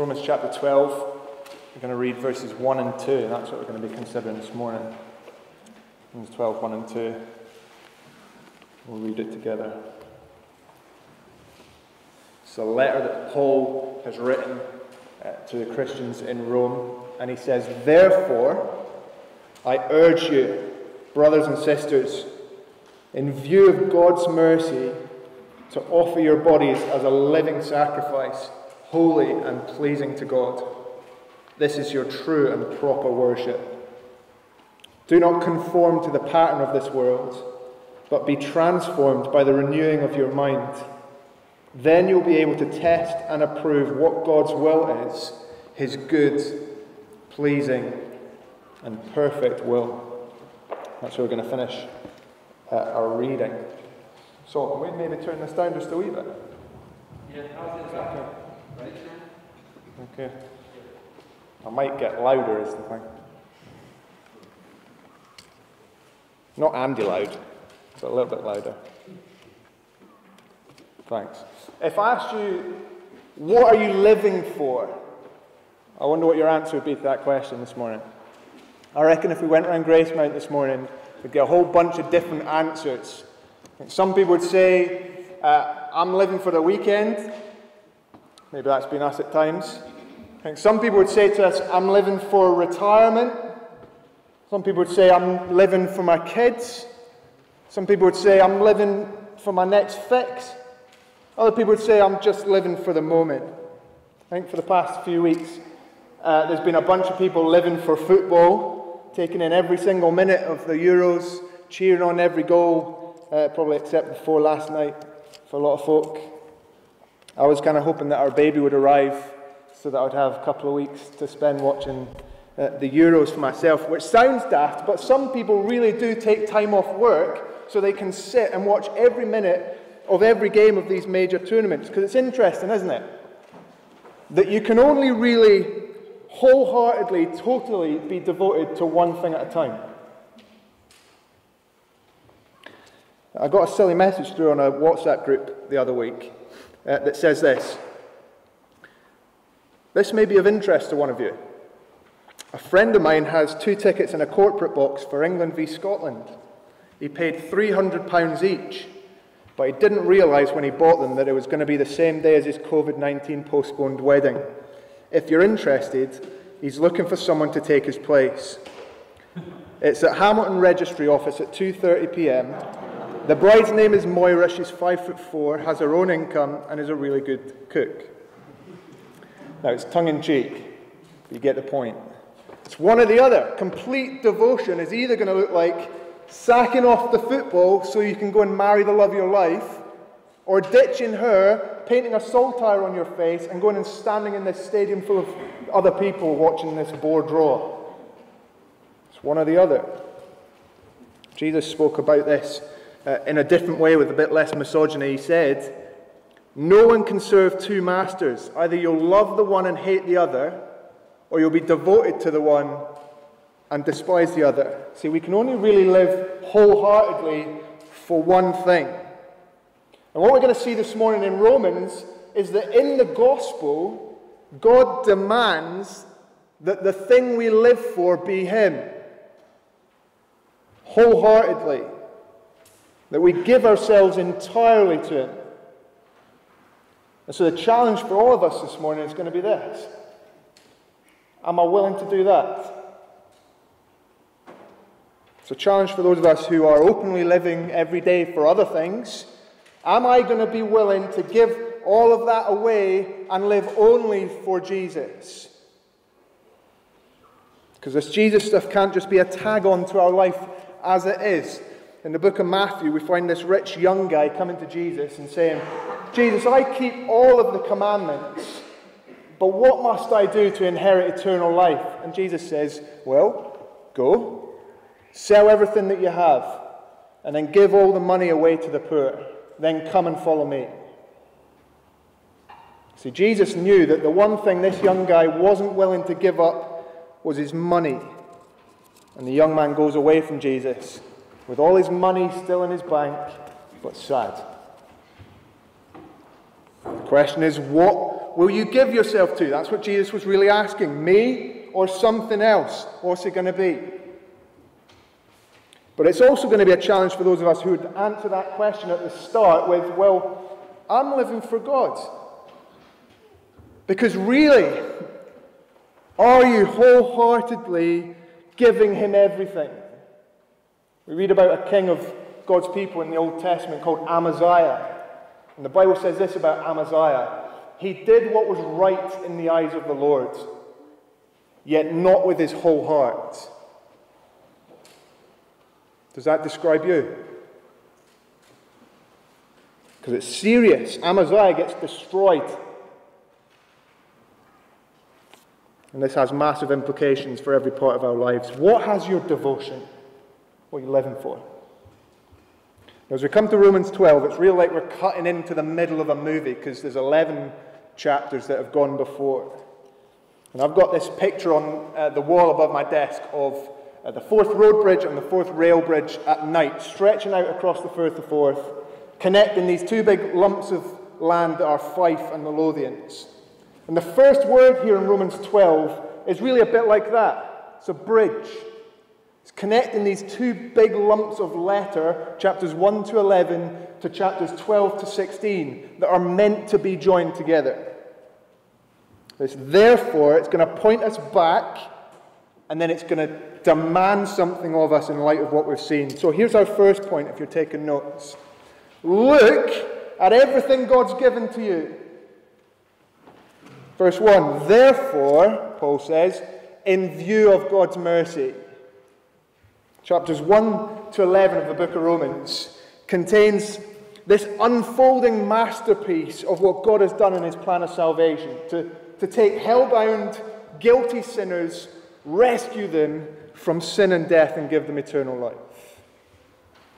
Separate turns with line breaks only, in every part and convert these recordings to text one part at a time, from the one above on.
Romans chapter 12. We're going to read verses 1 and 2, and that's what we're going to be considering this morning. Romans 12, 1 and 2. We'll read it together. It's a letter that Paul has written uh, to the Christians in Rome, and he says, Therefore, I urge you, brothers and sisters, in view of God's mercy, to offer your bodies as a living sacrifice, holy and pleasing to God. This is your true and proper worship. Do not conform to the pattern of this world, but be transformed by the renewing of your mind. Then you'll be able to test and approve what God's will is, his good, pleasing, and perfect will. That's where we're going to finish uh, our reading. So, can we maybe turn this down just a wee bit?
Yeah, okay.
I might get louder, is the thing. Not Andy loud, but a little bit louder. Thanks. If I asked you, what are you living for? I wonder what your answer would be to that question this morning. I reckon if we went around Gracemount this morning, we'd get a whole bunch of different answers. Some people would say, uh, I'm living for the weekend. Maybe that's been us at times. I think some people would say to us, I'm living for retirement. Some people would say, I'm living for my kids. Some people would say, I'm living for my next fix. Other people would say, I'm just living for the moment. I think for the past few weeks, uh, there's been a bunch of people living for football, taking in every single minute of the Euros, cheering on every goal, uh, probably except before last night for a lot of folk. I was kind of hoping that our baby would arrive so that I'd have a couple of weeks to spend watching uh, the Euros for myself, which sounds daft, but some people really do take time off work so they can sit and watch every minute of every game of these major tournaments. Because it's interesting, isn't it? That you can only really wholeheartedly, totally be devoted to one thing at a time. I got a silly message through on a WhatsApp group the other week uh, that says this. This may be of interest to one of you. A friend of mine has two tickets in a corporate box for England v Scotland. He paid £300 each, but he didn't realise when he bought them that it was going to be the same day as his COVID 19 postponed wedding. If you're interested, he's looking for someone to take his place. It's at Hamilton Registry Office at 2:30 p.m. The bride's name is Moira. She's five foot four, has her own income, and is a really good cook. Now it's tongue in cheek. You get the point. It's one or the other. Complete devotion is either going to look like sacking off the football so you can go and marry the love of your life, or ditching her, painting a saltire on your face, and going and standing in this stadium full of other people watching this board draw. It's one or the other. Jesus spoke about this uh, in a different way with a bit less misogyny. He said, No one can serve two masters. Either you'll love the one and hate the other or you'll be devoted to the one and despise the other. See, we can only really live wholeheartedly for one thing. And what we're going to see this morning in Romans is that in the gospel, God demands that the thing we live for be Him. Wholeheartedly. That we give ourselves entirely to Him. And so the challenge for all of us this morning is going to be this Am I willing to do that? It's a challenge for those of us who are openly living every day for other things. Am I going to be willing to give all of that away and live only for Jesus? Because this Jesus stuff can't just be a tag on to our life as it is. In the book of Matthew, we find this rich young guy coming to Jesus and saying, Jesus, I keep all of the commandments. But what must I do to inherit eternal life? And Jesus says, Well, go, sell everything that you have, and then give all the money away to the poor. Then come and follow me. See, Jesus knew that the one thing this young guy wasn't willing to give up was his money. And the young man goes away from Jesus with all his money still in his bank, but sad. The question is, what will you give yourself to? That's what Jesus was really asking. Me or something else? What's it going to be? But it's also going to be a challenge for those of us who would answer that question at the start with, well, I'm living for God. Because really, are you wholeheartedly giving Him everything? We read about a king of God's people in the Old Testament called Amaziah. And the Bible says this about Amaziah He did what was right in the eyes of the Lord, yet not with his whole heart. Does that describe you? Because it's serious. Amaziah gets destroyed. And this has massive implications for every part of our lives. What has your devotion? What are you living for? As we come to Romans 12, it's real like we're cutting into the middle of a movie because there's 11 chapters that have gone before. And I've got this picture on uh, the wall above my desk of uh, the Forth Road Bridge and the Forth Rail Bridge at night, stretching out across the Firth of Forth, connecting these two big lumps of land that are Fife and the Lothians. And the first word here in Romans 12 is really a bit like that. It's a bridge. It's connecting these two big lumps of letter, chapters 1 to 11 to chapters 12 to 16, that are meant to be joined together. It's therefore, it's going to point us back, and then it's going to demand something of us in light of what we've seen. So here's our first point if you're taking notes. Look at everything God's given to you. Verse 1 Therefore, Paul says, in view of God's mercy. Chapters 1 to 11 of the book of Romans contains this unfolding masterpiece of what God has done in his plan of salvation to, to take hell-bound, guilty sinners, rescue them from sin and death, and give them eternal life.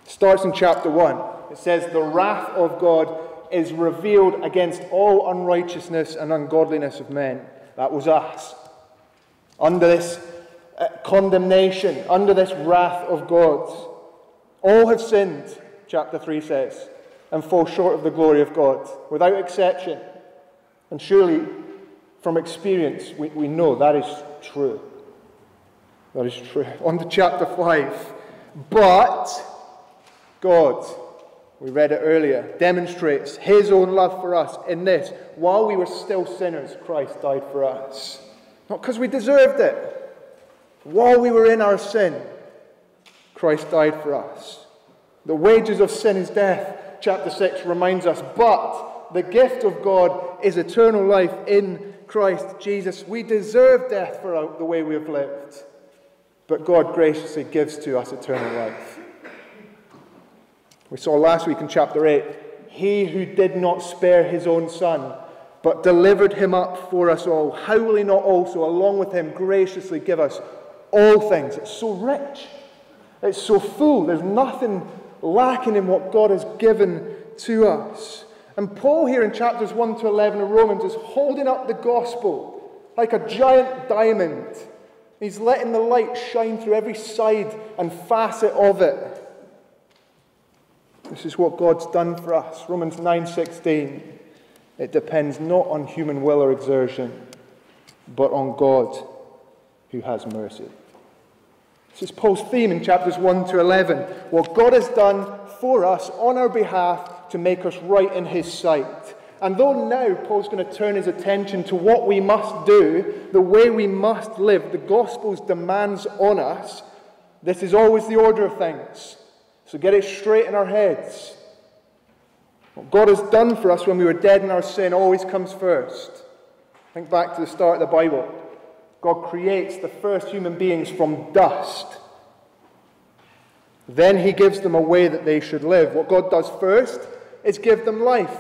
It starts in chapter 1. It says, The wrath of God is revealed against all unrighteousness and ungodliness of men. That was us. Under this condemnation, under this wrath of God. All have sinned, chapter 3 says, and fall short of the glory of God, without exception. And surely, from experience, we, we know that is true. That is true. On to chapter 5. But God, we read it earlier, demonstrates his own love for us in this. While we were still sinners, Christ died for us. Not because we deserved it, while we were in our sin, Christ died for us. The wages of sin is death, chapter 6 reminds us. But the gift of God is eternal life in Christ Jesus. We deserve death for the way we have lived, but God graciously gives to us eternal life. We saw last week in chapter 8 He who did not spare his own son, but delivered him up for us all, how will he not also, along with him, graciously give us all things. It's so rich. It's so full. There's nothing lacking in what God has given to us. And Paul, here in chapters 1 to 11 of Romans, is holding up the gospel like a giant diamond. He's letting the light shine through every side and facet of it. This is what God's done for us. Romans 9:16. It depends not on human will or exertion, but on God who has mercy. This is Paul's theme in chapters 1 to 11. What God has done for us on our behalf to make us right in his sight. And though now Paul's going to turn his attention to what we must do, the way we must live, the gospel's demands on us, this is always the order of things. So get it straight in our heads. What God has done for us when we were dead in our sin always comes first. Think back to the start of the Bible. God creates the first human beings from dust. Then he gives them a way that they should live. What God does first is give them life.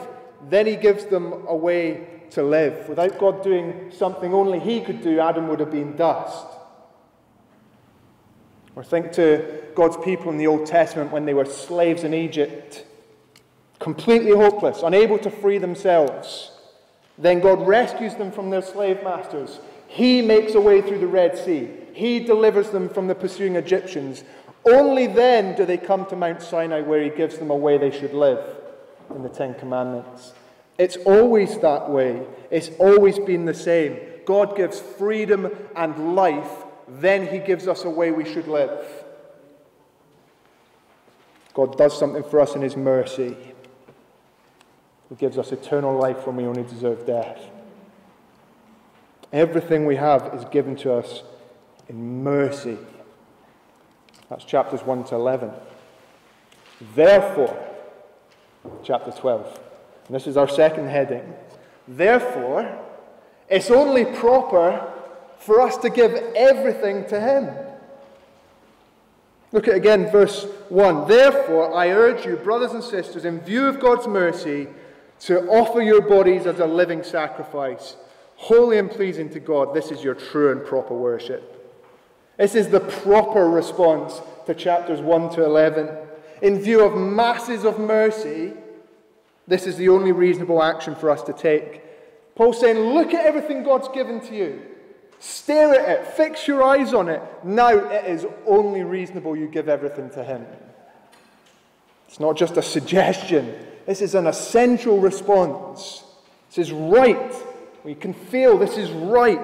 Then he gives them a way to live. Without God doing something only he could do, Adam would have been dust. Or think to God's people in the Old Testament when they were slaves in Egypt, completely hopeless, unable to free themselves. Then God rescues them from their slave masters he makes a way through the Red Sea. He delivers them from the pursuing Egyptians. Only then do they come to Mount Sinai where he gives them a way they should live in the Ten Commandments. It's always that way. It's always been the same. God gives freedom and life, then He gives us a way we should live. God does something for us in His mercy. He gives us eternal life when we only deserve death. Everything we have is given to us in mercy. That's chapters 1 to 11. Therefore, chapter 12. And this is our second heading. Therefore, it's only proper for us to give everything to Him. Look at again verse 1. Therefore, I urge you, brothers and sisters, in view of God's mercy, to offer your bodies as a living sacrifice, holy and pleasing to God. This is your true and proper worship. This is the proper response to chapters 1 to 11. In view of masses of mercy, this is the only reasonable action for us to take. Paul's saying, Look at everything God's given to you. Stare at it. Fix your eyes on it. Now it is only reasonable you give everything to Him. It's not just a suggestion, this is an essential response. This is right. We can feel this is right.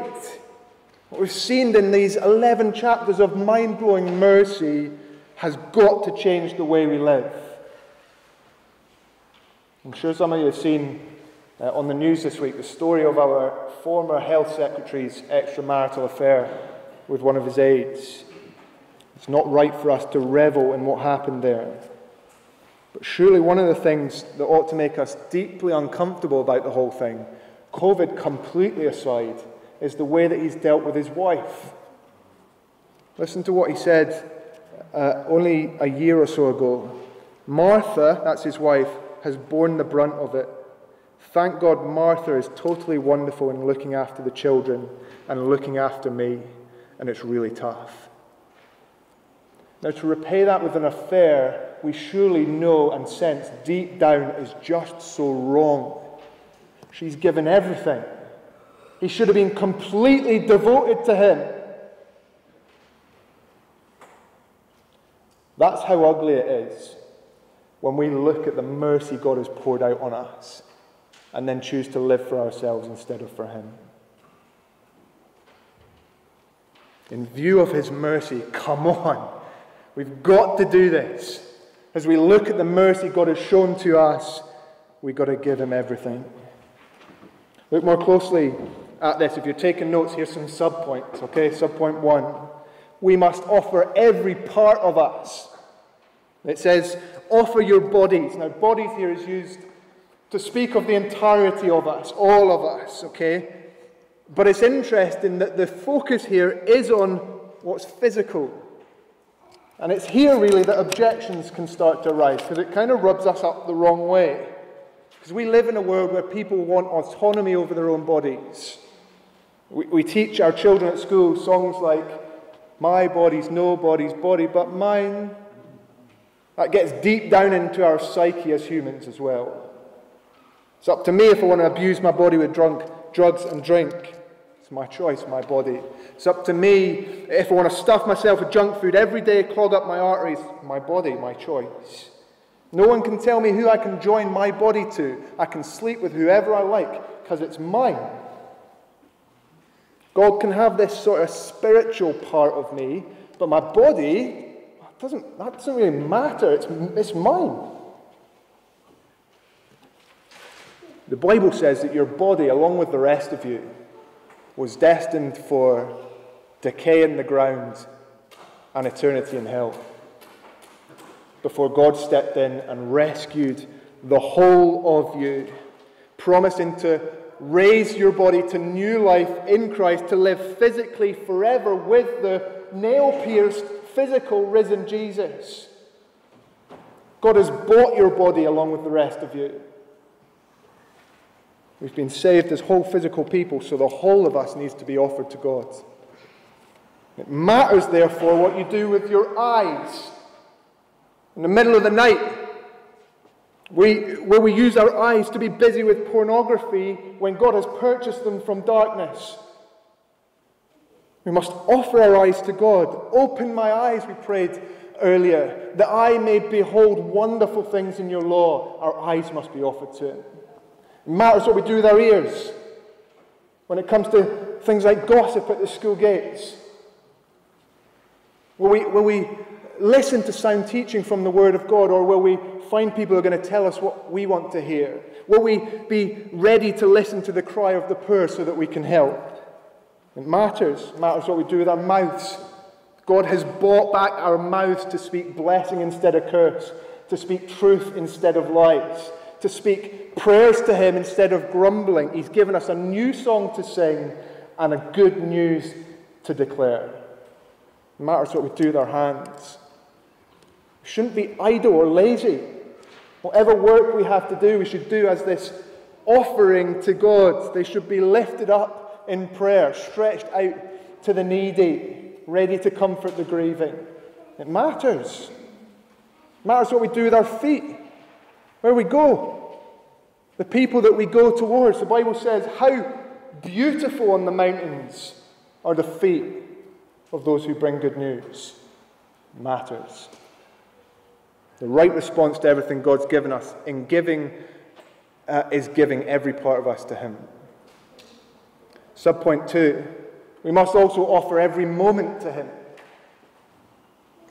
What we've seen in these 11 chapters of mind blowing mercy has got to change the way we live. I'm sure some of you have seen uh, on the news this week the story of our former health secretary's extramarital affair with one of his aides. It's not right for us to revel in what happened there. But surely one of the things that ought to make us deeply uncomfortable about the whole thing, COVID completely aside, is the way that he's dealt with his wife. Listen to what he said uh, only a year or so ago. Martha, that's his wife, has borne the brunt of it. Thank God Martha is totally wonderful in looking after the children and looking after me, and it's really tough. Now, to repay that with an affair we surely know and sense deep down is just so wrong. She's given everything. He should have been completely devoted to him. That's how ugly it is when we look at the mercy God has poured out on us and then choose to live for ourselves instead of for Him. In view of His mercy, come on. We've got to do this. As we look at the mercy God has shown to us, we've got to give Him everything. Look more closely at this. If you're taking notes, here's some subpoints, okay? Subpoint one. We must offer every part of us. It says, offer your bodies. Now, bodies here is used to speak of the entirety of us, all of us, okay? But it's interesting that the focus here is on what's physical. And it's here, really, that objections can start to arise because it kind of rubs us up the wrong way. Because we live in a world where people want autonomy over their own bodies. We, we teach our children at school songs like, My body's nobody's body but mine. That gets deep down into our psyche as humans as well. It's up to me if I want to abuse my body with drunk, drugs and drink. It's my choice, my body. It's up to me if I want to stuff myself with junk food every day, clog up my arteries. My body, my choice. No one can tell me who I can join my body to. I can sleep with whoever I like because it's mine. God can have this sort of spiritual part of me, but my body doesn't, that doesn't really matter. It's, it's mine. The Bible says that your body, along with the rest of you, was destined for decay in the ground and eternity in hell. Before God stepped in and rescued the whole of you, promising to raise your body to new life in Christ, to live physically forever with the nail pierced, physical, risen Jesus. God has bought your body along with the rest of you. We've been saved as whole physical people, so the whole of us needs to be offered to God. It matters, therefore, what you do with your eyes. In the middle of the night, we, where we use our eyes to be busy with pornography when God has purchased them from darkness. We must offer our eyes to God. Open my eyes, we prayed earlier, that I may behold wonderful things in your law. Our eyes must be offered to Him. It matters what we do with our ears when it comes to things like gossip at the school gates. Will we, will we listen to sound teaching from the Word of God, or will we find people who are going to tell us what we want to hear? Will we be ready to listen to the cry of the poor so that we can help? It matters. It matters what we do with our mouths. God has bought back our mouths to speak blessing instead of curse, to speak truth instead of lies, to speak prayers to Him instead of grumbling. He's given us a new song to sing and a good news to declare. It matters what we do with our hands. We shouldn't be idle or lazy. Whatever work we have to do, we should do as this offering to God. They should be lifted up in prayer, stretched out to the needy, ready to comfort the grieving. It matters. It matters what we do with our feet, where we go, the people that we go towards. The Bible says, How beautiful on the mountains are the feet of those who bring good news. It matters. The right response to everything God's given us in giving uh, is giving every part of us to Him. Subpoint two, we must also offer every moment to Him.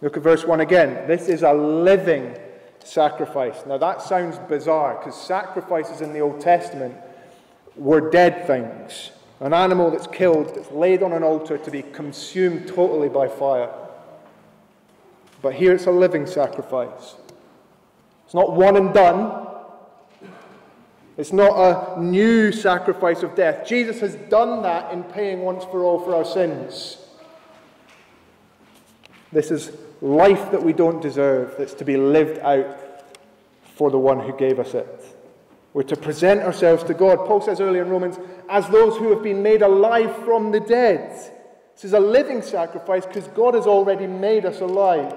Look at verse 1 again. This is a living sacrifice. Now that sounds bizarre because sacrifices in the Old Testament were dead things. An animal that's killed, that's laid on an altar to be consumed totally by fire. But here it's a living sacrifice. It's not one and done. It's not a new sacrifice of death. Jesus has done that in paying once for all for our sins. This is life that we don't deserve, that's to be lived out for the one who gave us it. We're to present ourselves to God. Paul says earlier in Romans, as those who have been made alive from the dead. This is a living sacrifice because God has already made us alive.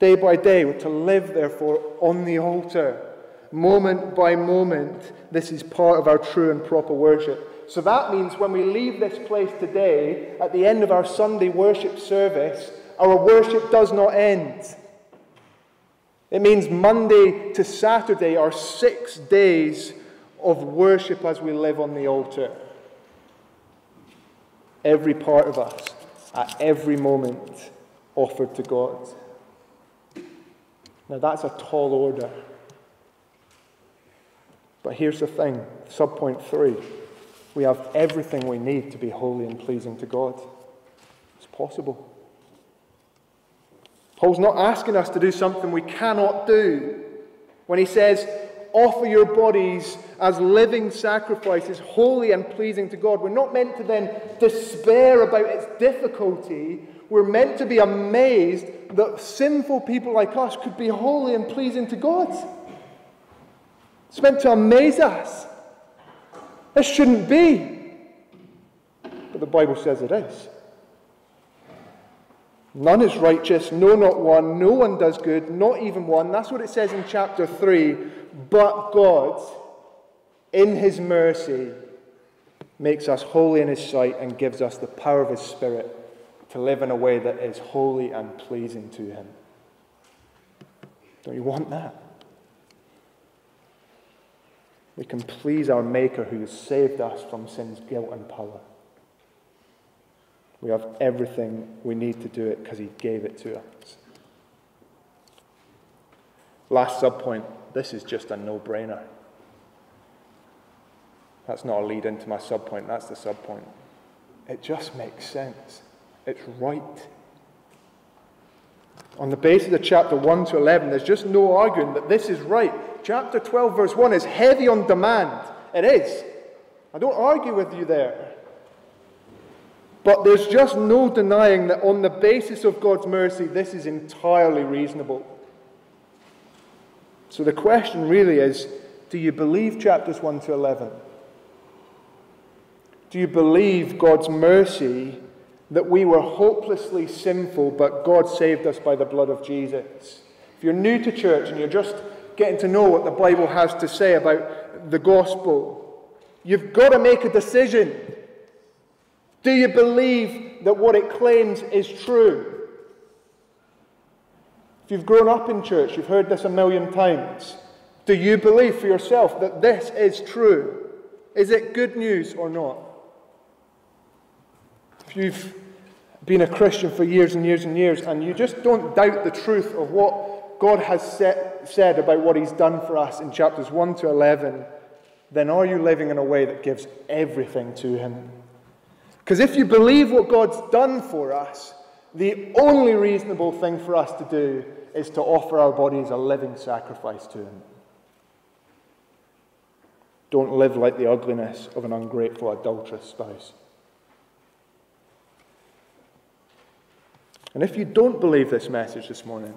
Day by day, we're to live, therefore, on the altar. Moment by moment, this is part of our true and proper worship. So that means when we leave this place today, at the end of our Sunday worship service, our worship does not end. It means Monday to Saturday are six days of worship as we live on the altar. Every part of us, at every moment, offered to God. Now, that's a tall order. But here's the thing subpoint three we have everything we need to be holy and pleasing to God. It's possible. Paul's not asking us to do something we cannot do when he says, offer your bodies as living sacrifices, holy and pleasing to God. We're not meant to then despair about its difficulty. We're meant to be amazed that sinful people like us could be holy and pleasing to God. It's meant to amaze us. This shouldn't be. But the Bible says it is. None is righteous, no, not one. No one does good, not even one. That's what it says in chapter 3. But God, in His mercy, makes us holy in His sight and gives us the power of His Spirit to live in a way that is holy and pleasing to Him. Don't you want that? We can please our Maker who has saved us from sin's guilt and power. We have everything we need to do it because He gave it to us. Last subpoint this is just a no brainer. That's not a lead into my subpoint, that's the subpoint. It just makes sense. It's right. On the basis of chapter 1 to 11, there's just no arguing that this is right. Chapter 12, verse 1 is heavy on demand. It is. I don't argue with you there. But there's just no denying that on the basis of God's mercy, this is entirely reasonable. So the question really is do you believe chapters 1 to 11? Do you believe God's mercy that we were hopelessly sinful, but God saved us by the blood of Jesus? If you're new to church and you're just getting to know what the Bible has to say about the gospel, you've got to make a decision. Do you believe that what it claims is true? If you've grown up in church, you've heard this a million times. Do you believe for yourself that this is true? Is it good news or not? If you've been a Christian for years and years and years and you just don't doubt the truth of what God has set, said about what He's done for us in chapters 1 to 11, then are you living in a way that gives everything to Him? Because if you believe what God's done for us, the only reasonable thing for us to do is to offer our bodies a living sacrifice to Him. Don't live like the ugliness of an ungrateful, adulterous spouse. And if you don't believe this message this morning,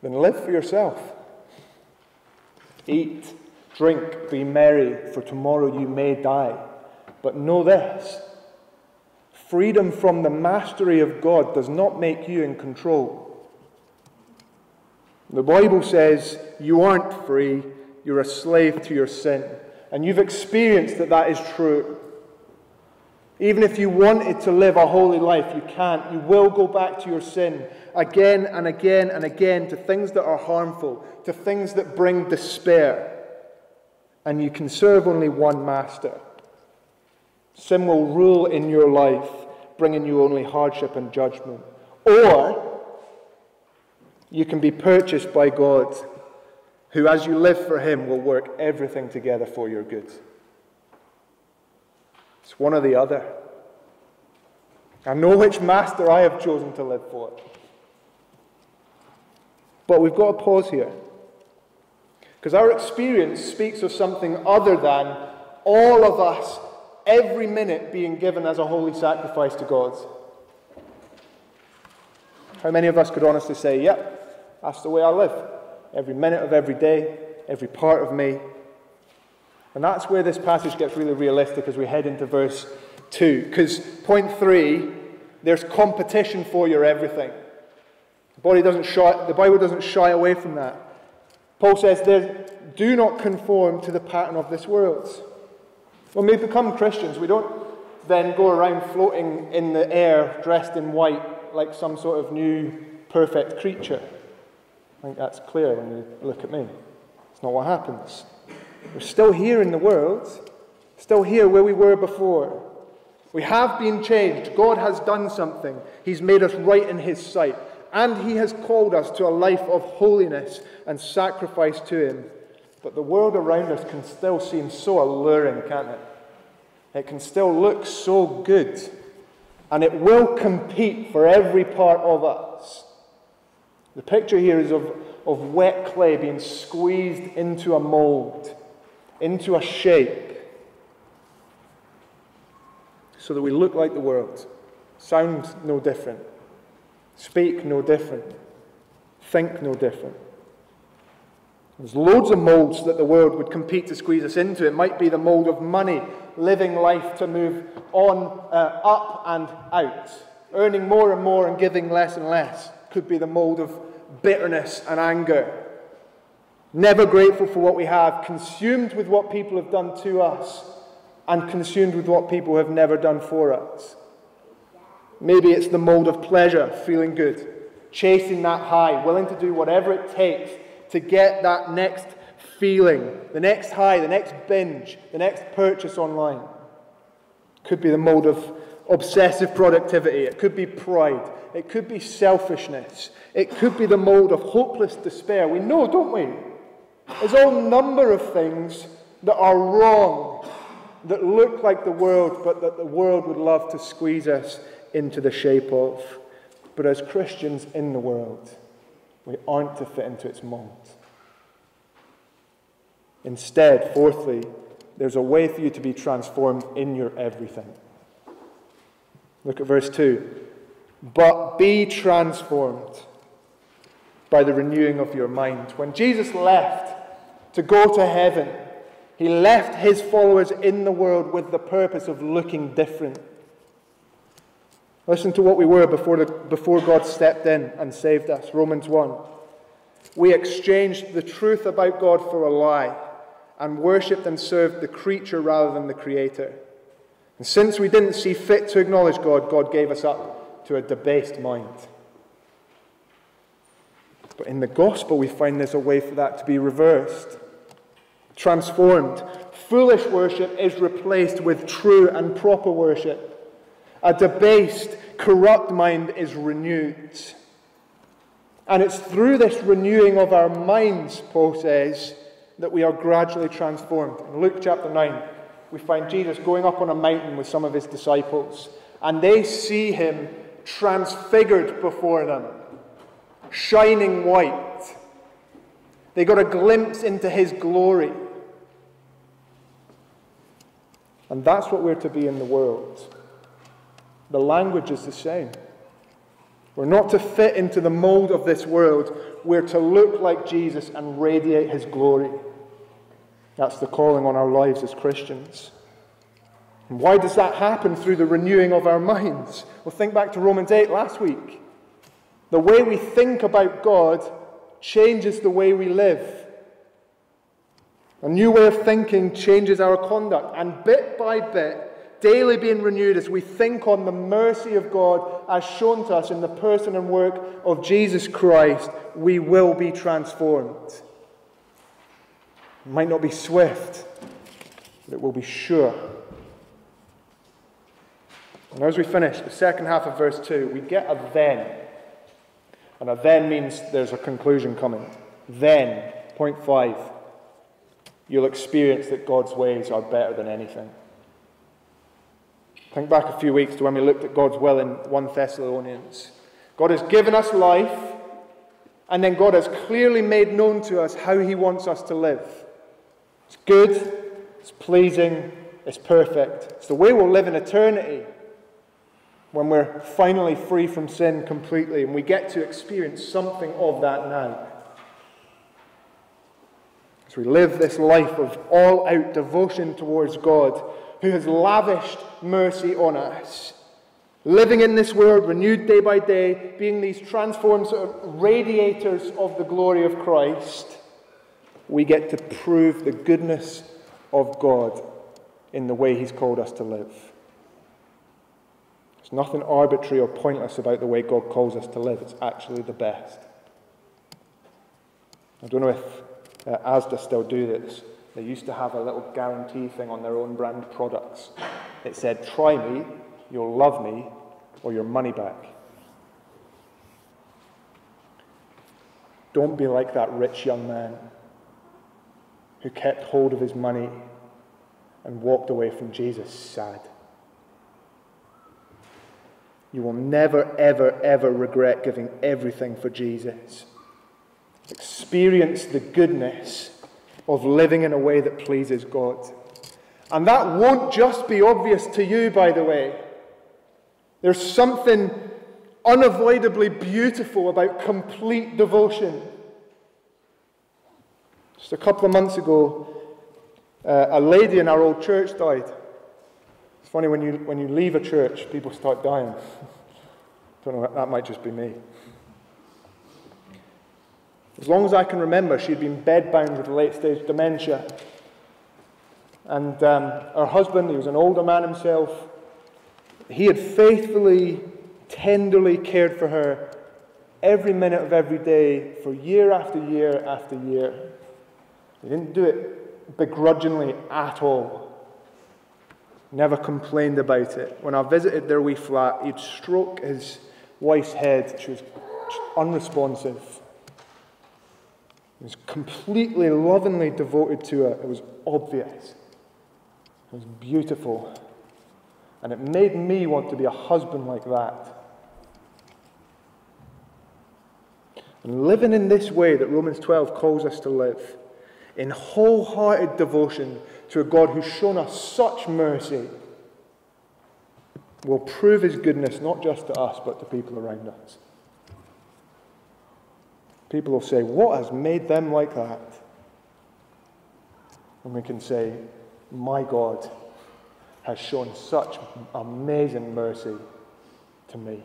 then live for yourself. Eat, drink, be merry, for tomorrow you may die. But know this freedom from the mastery of God does not make you in control. The Bible says you aren't free, you're a slave to your sin. And you've experienced that that is true. Even if you wanted to live a holy life, you can't. You will go back to your sin again and again and again to things that are harmful, to things that bring despair. And you can serve only one master. Sin will rule in your life, bringing you only hardship and judgment. Or you can be purchased by God who, as you live for Him, will work everything together for your good. It's one or the other. I know which master I have chosen to live for. But we've got to pause here. Because our experience speaks of something other than all of us, every minute, being given as a holy sacrifice to God. How many of us could honestly say, yep, that's the way I live? every minute of every day, every part of me. And that's where this passage gets really realistic as we head into verse 2. Because point 3, there's competition for your everything. The, body doesn't shy, the Bible doesn't shy away from that. Paul says, Do not conform to the pattern of this world. When we become Christians, we don't then go around floating in the air dressed in white like some sort of new perfect creature. I think that's clear when you look at me. It's not what happens. We're still here in the world, still here where we were before. We have been changed. God has done something. He's made us right in His sight. And He has called us to a life of holiness and sacrifice to Him. But the world around us can still seem so alluring, can't it? It can still look so good. And it will compete for every part of us. The picture here is of, of wet clay being squeezed into a mold, into a shape, so that we look like the world, sound no different, speak no different, think no different. There's loads of molds that the world would compete to squeeze us into. It might be the mold of money, living life to move on, uh, up and out, earning more and more and giving less and less could be the mold of bitterness and anger. Never grateful for what we have, consumed with what people have done to us, and consumed with what people have never done for us. Maybe it's the mold of pleasure, feeling good, chasing that high, willing to do whatever it takes to get that next feeling, the next high, the next binge, the next purchase online. Could be the mode of obsessive productivity, it could be pride, it could be selfishness. It could be the mode of hopeless despair. We know, don't we? There's all number of things that are wrong, that look like the world, but that the world would love to squeeze us into the shape of. But as Christians in the world, we aren't to fit into its mold. Instead, fourthly, there's a way for you to be transformed in your everything. Look at verse 2 but be transformed by the renewing of your mind. When Jesus left to go to heaven, he left his followers in the world with the purpose of looking different. Listen to what we were before, the, before God stepped in and saved us. Romans 1. We exchanged the truth about God for a lie and worshipped and served the creature rather than the Creator. And since we didn't see fit to acknowledge God, God gave us up to a debased mind. But in the gospel, we find there's a way for that to be reversed, transformed. Foolish worship is replaced with true and proper worship. A debased, corrupt mind is renewed. And it's through this renewing of our minds, Paul says, that we are gradually transformed. In Luke chapter 9, we find Jesus going up on a mountain with some of his disciples, and they see him transfigured before them, shining white. They got a glimpse into his glory. And that's what we're to be in the world. The language is the same. We're not to fit into the mold of this world. We're to look like Jesus and radiate his glory. That's the calling on our lives as Christians. And why does that happen? Through the renewing of our minds. Well, think back to Romans 8 last week. The way we think about God changes the way we live. A new way of thinking changes our conduct. And bit by bit, daily being renewed as we think on the mercy of God as shown to us in the person and work of Jesus Christ, we will be transformed. It might not be swift, but it will be sure. And as we finish the second half of verse 2, we get a then. And a then means there's a conclusion coming. Then, point 5, you'll experience that God's ways are better than anything. Think back a few weeks to when we looked at God's will in 1 Thessalonians. God has given us life, and then God has clearly made known to us how He wants us to live. It's good, it's pleasing, it's perfect. It's the way we'll live in eternity when we're finally free from sin completely and we get to experience something of that now. As we live this life of all out devotion towards God, who has lavished mercy on us, living in this world, renewed day by day, being these transformed sort of radiators of the glory of Christ we get to prove the goodness of God in the way He's called us to live. There's nothing arbitrary or pointless about the way God calls us to live. It's actually the best. I don't know if uh, Asda still do this. They used to have a little guarantee thing on their own brand products. It said, Try me, you'll love me, or your money back. Don't be like that rich young man who kept hold of his money and walked away from Jesus sad. You will never, ever, ever regret giving everything for Jesus. Experience the goodness of living in a way that pleases God. And that won't just be obvious to you, by the way. There's something unavoidably beautiful about complete devotion. Just a couple of months ago, uh, a lady in our old church died. It's funny when you, when you leave a church, people start dying. Don't know, that might just be me. As long as I can remember, she'd been bedbound with late stage dementia. And um, her husband, he was an older man himself, he had faithfully, tenderly cared for her every minute of every day for year after year after year. He didn't do it begrudgingly at all. Never complained about it. When I visited their wee flat, he'd stroke his wife's head. She was unresponsive. He was completely lovingly devoted to her. It was obvious. It was beautiful. And it made me want to be a husband like that. And living in this way that Romans 12 calls us to live in wholehearted devotion to a God who's shown us such mercy will prove his goodness not just to us, but to people around us. People will say, What has made them like that? And we can say, My God has shown such amazing mercy to me.